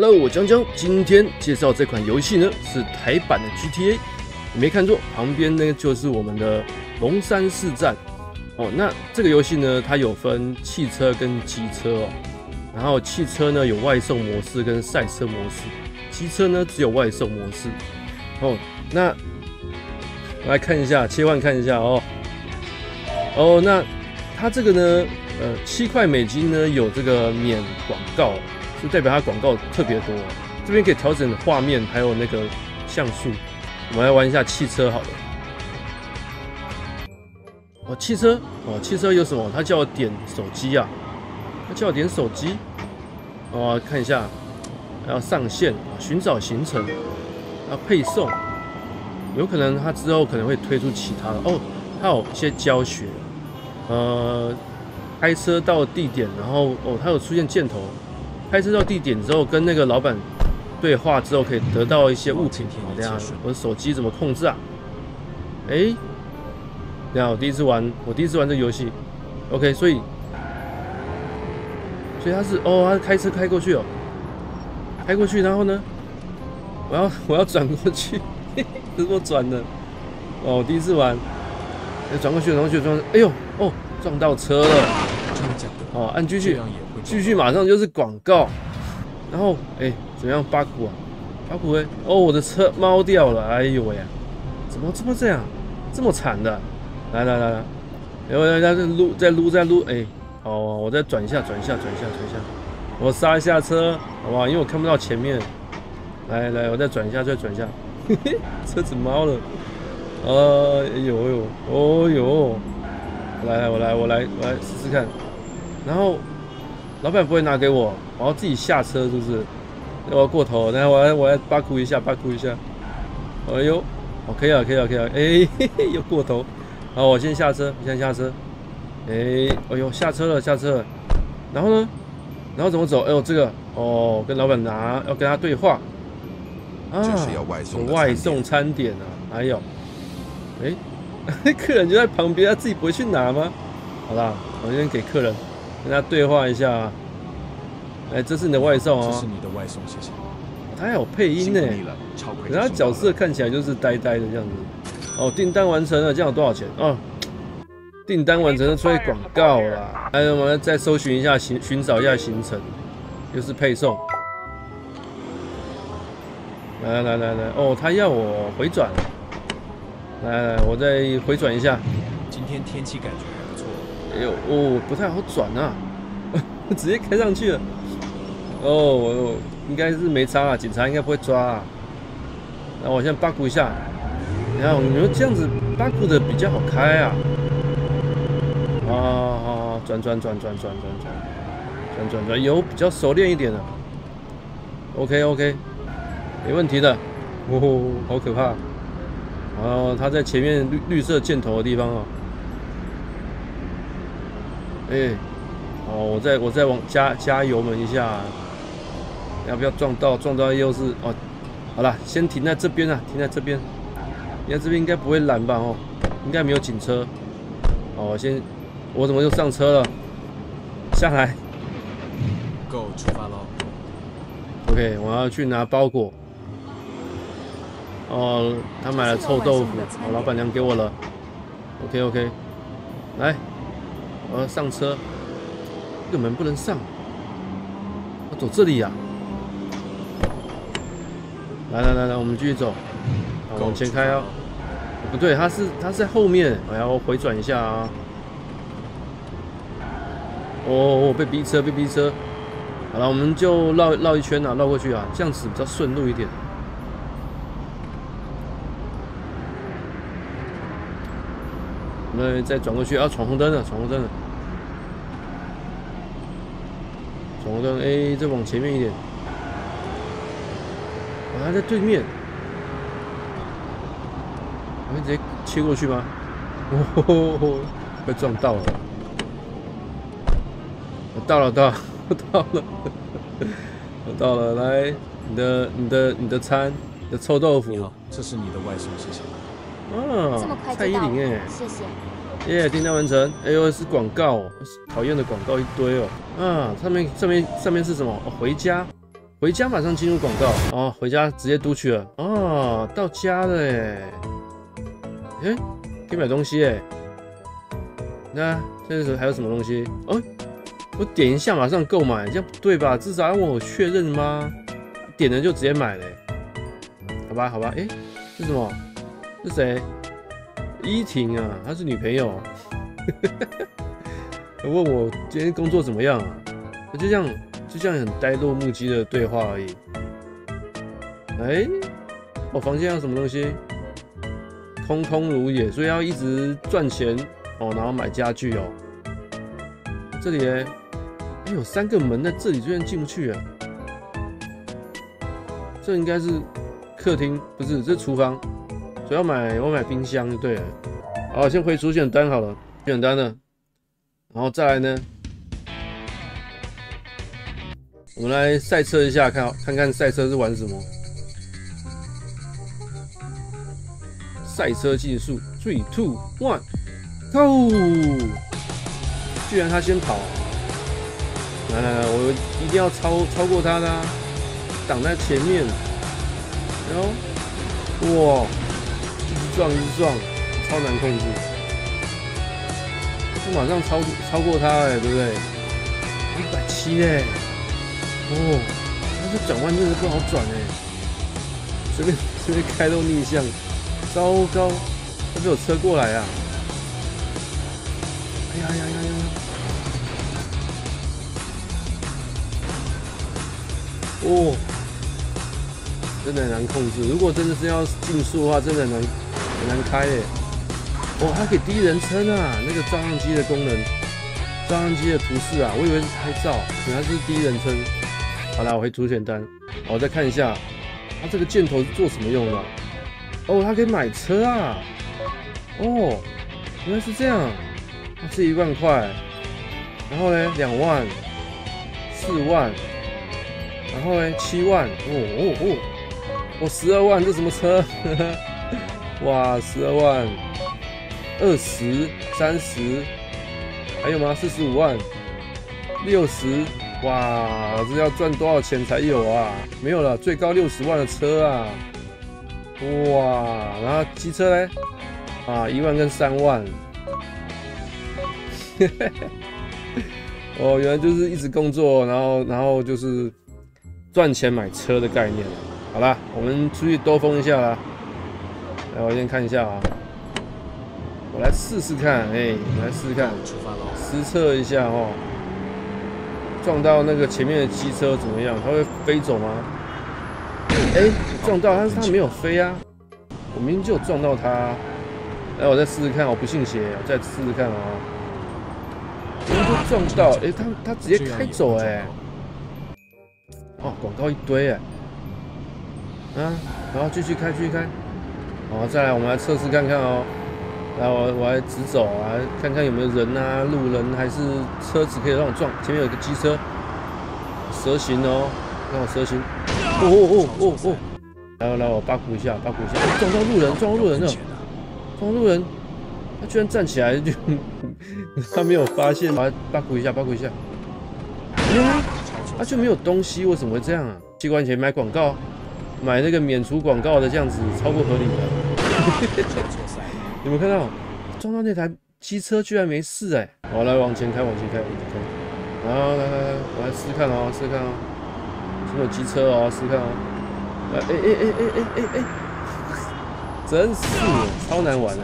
Hello，我江江，今天介绍这款游戏呢是台版的 GTA，你没看错，旁边呢就是我们的龙山寺站哦。那这个游戏呢，它有分汽车跟机车哦，然后汽车呢有外送模式跟赛车模式，机车呢只有外送模式哦。那来看一下，切换看一下哦。哦，那它这个呢，呃，七块美金呢有这个免广告。就代表它广告特别多，这边可以调整画面，还有那个像素。我们来玩一下汽车好了。哦，汽车哦，汽车有什么？它叫我点手机啊，它叫我点手机。哦，看一下，要上线，寻找行程，要配送。有可能它之后可能会推出其他的哦，它有一些教学，呃，开车到地点，然后哦，它有出现箭头。开车到地点之后，跟那个老板对话之后，可以得到一些物品。等下，我的手机怎么控制啊？哎，等下我第一次玩，我第一次玩这个游戏。OK，所以，所以他是哦，他开车开过去哦，开过去，然后呢，我要 我要转过去，这是我转的。哦，我第一次玩，要转过去，转过去，转，哎呦，哦，撞到车了。哦，按继续。继续，马上就是广告，然后哎，怎么样，巴库啊，巴库哎，哦，我的车猫掉了，哎呦喂，怎么这么这样，这么惨的，来来来来，然后大家在撸，在撸，在撸，哎，好，我再转一下，转一下，转一下，转一下，我刹一下车，好不好？因为我看不到前面，来来，我再转一下，再转一下，嘿嘿，车子猫了，哎呦呦，哦呦，来，我来，我来，我来试试看，然后。老板不会拿给我，我要自己下车，是不是？我要过头，然后我要我来巴哭一下，巴哭一下。哎呦，哦，可以了，可以了，可以了。哎，嘿嘿，又过头。好，我先下车，先下车。哎，哎呦，下车了，下车了。然后呢？然后怎么走？哎呦，这个哦，跟老板拿，要跟他对话。啊，外送外送餐点啊。还有，哎，客人就在旁边，他自己不会去拿吗？好啦，我先给客人。跟他对话一下，哎，这是你的外送啊！这是你的外送，谢谢。他还有配音呢，然后角色看起来就是呆呆的这样子。哦，订单完成了，这样多少钱啊？订单完成了，出广告啦。哎，我们再搜寻一下行，寻找一下行程，又是配送。来来来来，哦，他要我回转。来来，我再回转一下。今天天气感觉。哎呦哦，不太好转啊，直接开上去了。哦，我应该是没差啊，警察应该不会抓啊。那我现在八股一下，你看你说这样子八股的比较好开啊。啊，转转转转转转转转转转，有比较熟练一点的。OK OK，没问题的。哦，好可怕。哦，他在前面绿绿色箭头的地方啊。哎，哦，我再我再往加加油门一下，要不要撞到？撞到又是哦，好了，先停在这边啊，停在这边。你看这边应该不会拦吧？哦，应该没有警车。哦，先，我怎么又上车了？下来。Go，出发喽。OK，我要去拿包裹。哦，他买了臭豆腐，哦，老板娘给我了。OK OK，来。我要上车，这个门不能上，我走这里呀。来来来来，我们继续走，往前开啊。不对，它是它在后面，我要回转一下啊。哦，被逼车，被逼车。好了，我们就绕绕一圈啊，绕过去啊，这样子比较顺路一点。那再转过去，啊闯红灯了，闯红灯了。闯红灯，哎，再往前面一点。我还在对面，我们直接切过去吗？哦，被撞到了。我到了，到，我到了，我到了。来，你的、你的、你的餐，你的臭豆腐。这是你的外送，谢谢。啊，蔡依林哎，谢谢。耶，订单完成。哎呦，是广告，讨厌的广告一堆哦。啊，上面上面上面是什么？哦，回家。回家马上进入广告哦，回家直接读取了哦，到家了哎，哎，可以买东西哎，那这时候还有什么东西？哦，我点一下马上购买，这样不对吧？至少要问我确认吗？点了就直接买了，好吧好吧，哎，是什么？是谁？依婷啊，她是女朋友。她 问我今天工作怎么样啊？就这样，就这样很呆若木鸡的对话而已。哎，我房间有什么东西？空空如也，所以要一直赚钱哦，然后买家具哦。这里哎，有三个门在这里，居然进不去啊！这应该是客厅，不是？这厨房。主要买我要买冰箱对。好，先回主选单好了，选单呢，然后再来呢，我们来赛车一下，看看看赛车是玩什么。赛车技术，three two one，go！居然他先跑，来来来，我一定要超超过他的，挡在前面，然后，哇，撞一直撞。超难控制，我马上超超过他哎，对不对？一百七哎，哦，但是转弯真的不好转哎，随便 随便开都逆向，糟糕，他被我车过来啊！哎呀呀呀呀！哦，真的很难控制。如果真的是要竞速的话，真的很难很难开耶。哦，它可以第一人称啊！那个照相机的功能，照相机的图示啊，我以为是拍照，原来是第一人称。好了，我回主选单，我再看一下，它这个箭头是做什么用的？哦，它可以买车啊！哦，原来是这样，它是一万块，然后呢，两万、四万，然后呢，七万，哦哦哦，我十二万，这什么车？哇，十二万！二十三十，还有吗？四十五万，六十，哇，这要赚多少钱才有啊？没有了，最高六十万的车啊！哇，然后机车嘞？啊，一万跟三万。哦，原来就是一直工作，然后然后就是赚钱买车的概念。好了，我们出去兜风一下啦。来，我先看一下啊。我来试试看，哎，来试试看，实测一下哦。撞到那个前面的机车怎么样？它会飞走吗？哎，撞到，但是它没有飞啊。我明明就有撞到它。来，我再试试看，我不信邪，我再试试看啊。明明就撞到，哎，它它直接开走，哎。哦，广告一堆，哎。啊，然后继续开，继续开。好，再来，我们来测试看看哦。来，我我来直走啊，看看有没有人啊，路人还是车子可以让我撞。前面有一个机车，蛇形哦，让我蛇形。哦哦哦哦哦！来来，我八股一下，八股一下，撞到路人，撞到路人了，撞到路人，他居然站起来就，他没有发现，把八股一下，八股一下。哎，他就没有东西，为什么会这样啊？机关钱买广告，买那个免除广告的这样子，超过合理的。有没有看到撞到那台机车居然没事哎！好来往前开，往前开，往前开。然后来来来，我来试看哦，试看哦，什么机车哦，试看哦。哎哎哎哎哎哎哎，真是超难玩的。